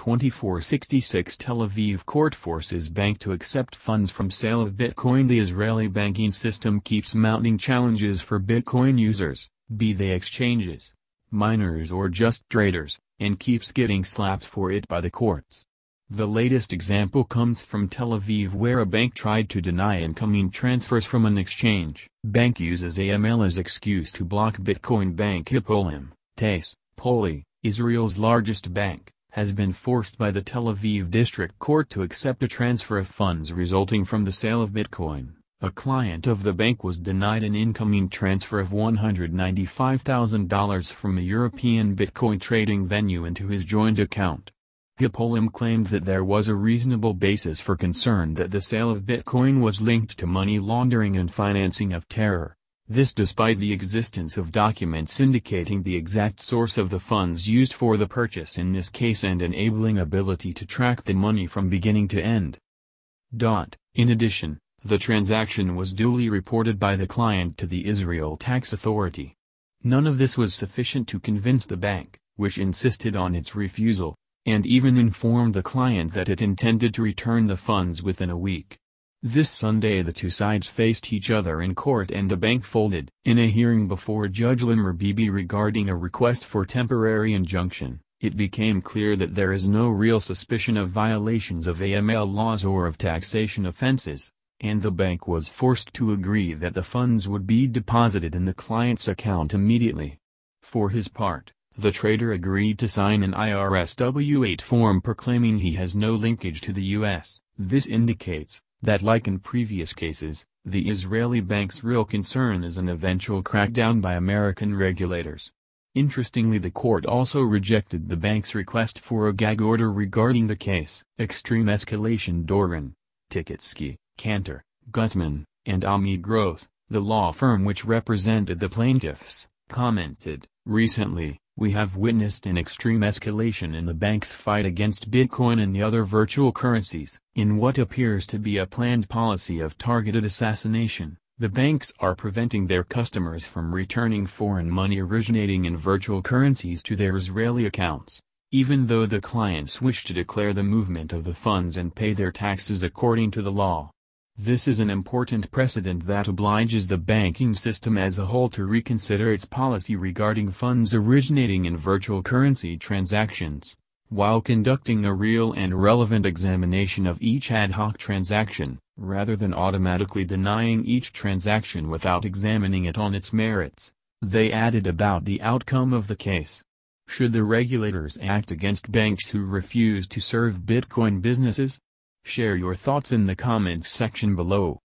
2466 Tel Aviv court forces bank to accept funds from sale of Bitcoin The Israeli banking system keeps mounting challenges for Bitcoin users, be they exchanges, miners or just traders, and keeps getting slapped for it by the courts. The latest example comes from Tel Aviv where a bank tried to deny incoming transfers from an exchange. Bank uses AML as excuse to block Bitcoin bank Hapoalim, TASE, Poli, Israel's largest bank, has been forced by the Tel Aviv District Court to accept a transfer of funds resulting from the sale of Bitcoin. A client of the bank was denied an incoming transfer of $195,000 from a European Bitcoin trading venue into his joint account. Hapoalim claimed that there was a reasonable basis for concern that the sale of Bitcoin was linked to money laundering and financing of terror. This despite the existence of documents indicating the exact source of the funds used for the purchase in this case and enabling ability to track the money from beginning to end. Dot. In addition, the transaction was duly reported by the client to the Israel Tax Authority. None of this was sufficient to convince the bank, which insisted on its refusal, and even informed the client that it intended to return the funds within a week. This Sunday the two sides faced each other in court and the bank folded. In a hearing before Judge Limor Bibi regarding a request for temporary injunction, it became clear that there is no real suspicion of violations of AML laws or of taxation offenses, and the bank was forced to agree that the funds would be deposited in the client's account immediately. For his part, the trader agreed to sign an IRS W-8 form proclaiming he has no linkage to the U.S. This indicates, that like in previous cases, the Israeli bank's real concern is an eventual crackdown by American regulators. Interestingly the court also rejected the bank's request for a gag order regarding the case. Extreme escalation Doron, Tikotzky, Kantor, Gutman, and Ami Gross, the law firm which represented the plaintiffs, commented, recently, we have witnessed an extreme escalation in the bank's fight against Bitcoin and the other virtual currencies. In what appears to be a planned policy of targeted assassination, the banks are preventing their customers from returning foreign money originating in virtual currencies to their Israeli accounts, even though the clients wish to declare the movement of the funds and pay their taxes according to the law. This is an important precedent that obliges the banking system as a whole to reconsider its policy regarding funds originating in virtual currency transactions, while conducting a real and relevant examination of each ad hoc transaction, rather than automatically denying each transaction without examining it on its merits. They added about the outcome of the case. Should the regulators act against banks who refuse to serve Bitcoin businesses? Share your thoughts in the comments section below.